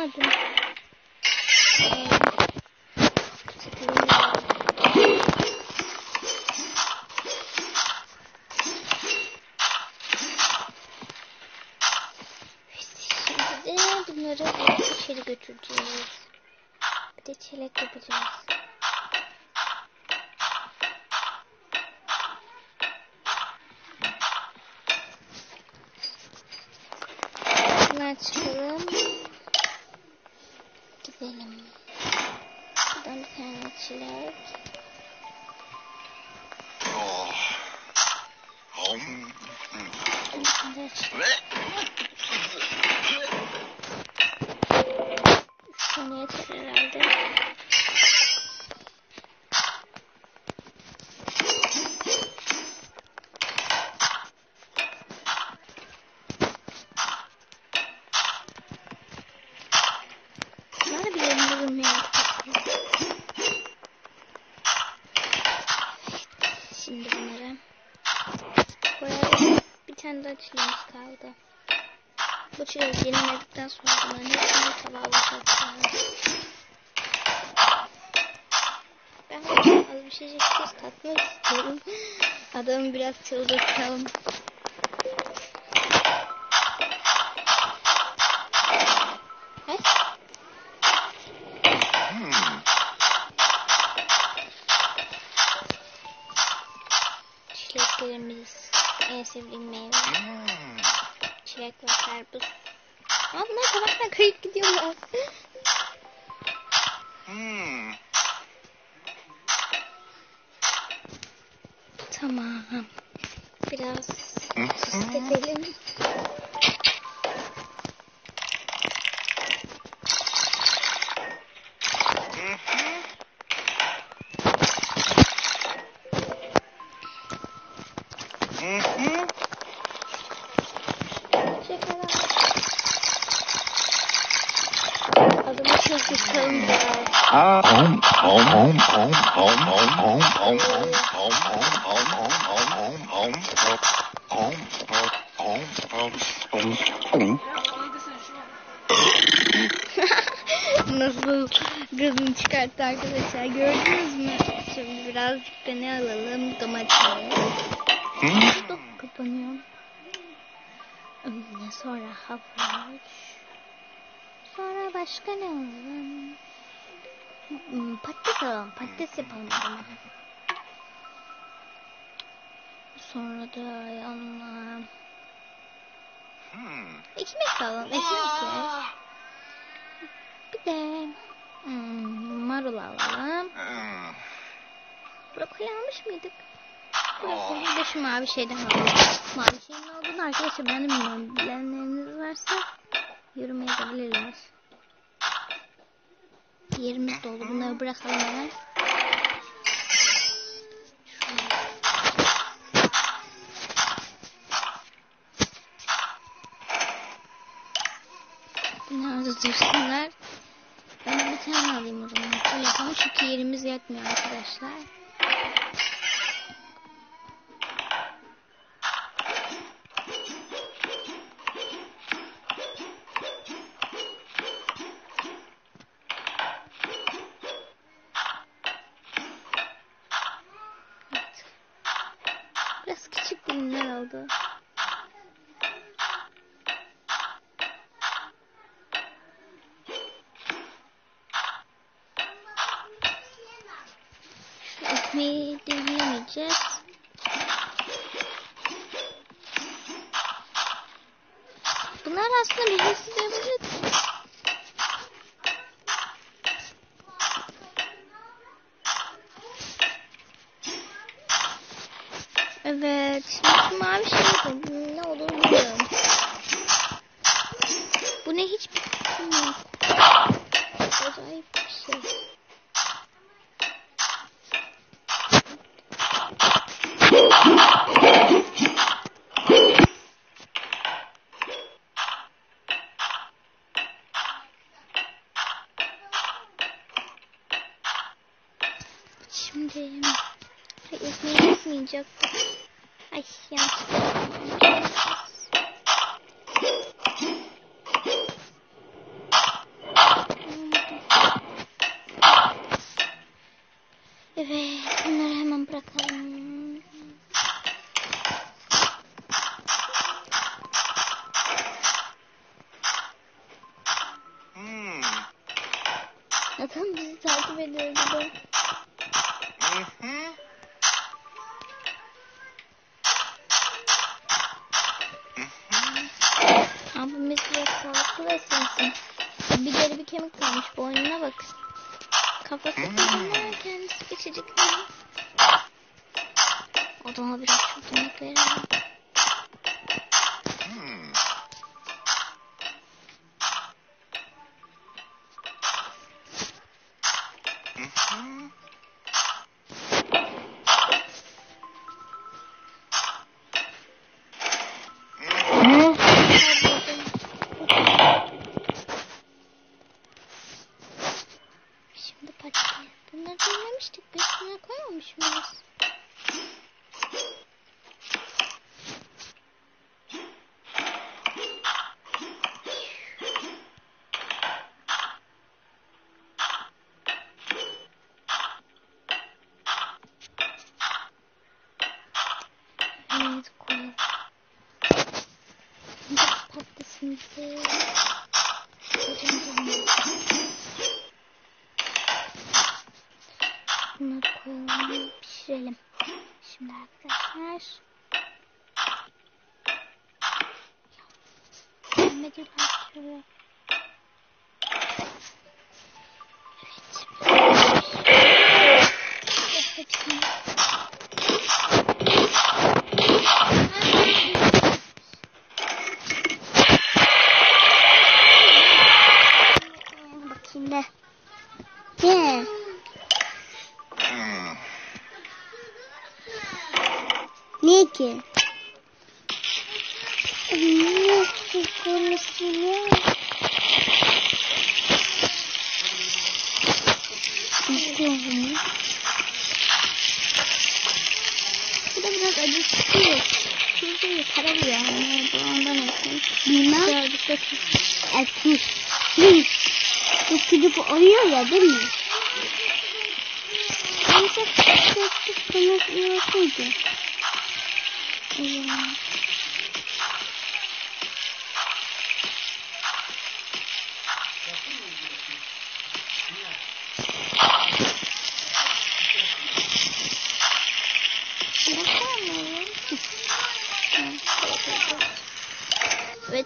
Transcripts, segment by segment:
Bulamadım. Şimdi bunları içeri götüreceğiz. Bir de çelek yapacağız. Bunları çıkalım. Gidelim. Buradan bir tane çilek. Oh. Ve. Tane daha çileğimiz kaldı. Bu çileği yenilmedikten sonra bunların hepsini tabağa boşaltacağız. Ben az bir şey ses tatmak istiyorum. Adamı biraz çıldırtalım. Sevdiğim meyve. Hmm. Çilek ve karpuz. Ama bunlar tabaktan kayıp gidiyorlar. Hmm. tamam. Biraz gazını çıkarttı arkadaşlar gördünüz mü? Şimdi biraz ne alalım? Domates. Dur kapanıyor. Hmm, Sonra havuç. Sonra başka ne alalım? Hmm, Patates alalım. Patates yapalım. Sonra da yanına Hmm. ekmek alalım. Ekmek ye. Bir de marul alalım. Hmm. Brokoli almış mıydık? Brokoli de şu mavi şeyden alalım. Mavi şeyin olduğunu arkadaşlar ben de bilmiyorum. Bilenleriniz varsa yorum yazabilirler. Yerimiz dolu. Bunları bırakalım hemen. Bunlar da dursunlar. Ben bir tane alayım o zaman. Şöyle yapalım çünkü yerimiz yetmiyor arkadaşlar. Biraz küçük dilimler oldu. Dilimlemeyeceğiz. Bunlar aslında bilgisiz yapacağız. Evet. Şimdi mavi şey yapalım. Ne olduğunu bilmiyorum. Bu ne hiç bilmiyorum. Acayip bir şey. şimdi. Ekmeği tutmayacaktım. Ay yanlış. Evet bunları hemen bırakalım. Abimiz biraz sağlıklı beslensin. Bir deri bir kemik kalmış boynuna bak. Kafası kocaman kendisi küçücük. Odama biraz çok yemek verelim. Bunları dinlemiştik. Besmele koymamış mıyız? Evet koyalım. Şimdi patatesimizi Bunları koyalım, pişirelim. Şimdi arkadaşlar. Gelmediler şöyle. Evet. Evet, şimdi. Bakayım ne? Ne? Hmm. Ne ki? Ki konuşuyor? İstiyorum. Bu da biraz acıkıyor. Çünkü kararıyor yani. Bu ondan olsun. Bilmem. Da Erkek. Bu çocuk oynuyor ya değil mi? Sessiz konuşuyordu. Evet. Evet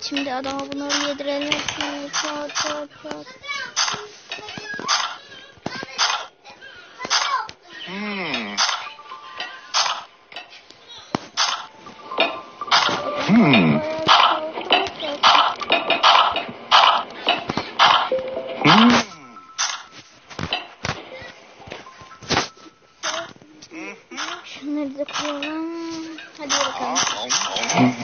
şimdi adama bunları yedirelim hepsini. Çat çat çat. Hmm. Hmm. Hmm. Şunları da koyalım. Hadi bakalım.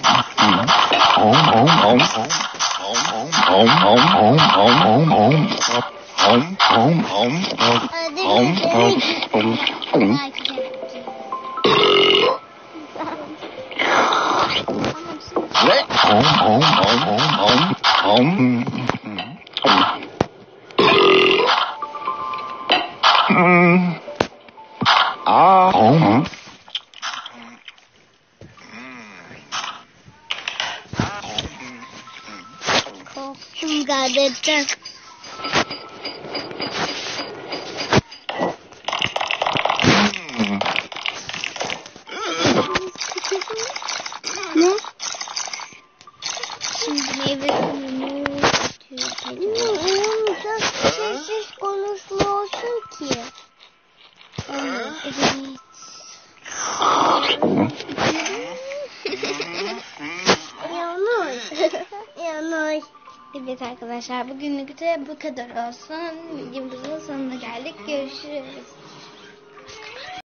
Oh. de tanto. olsun ki. Evet. Evet arkadaşlar bugünlük de bu kadar olsun. Videomuzun sonuna geldik. Görüşürüz.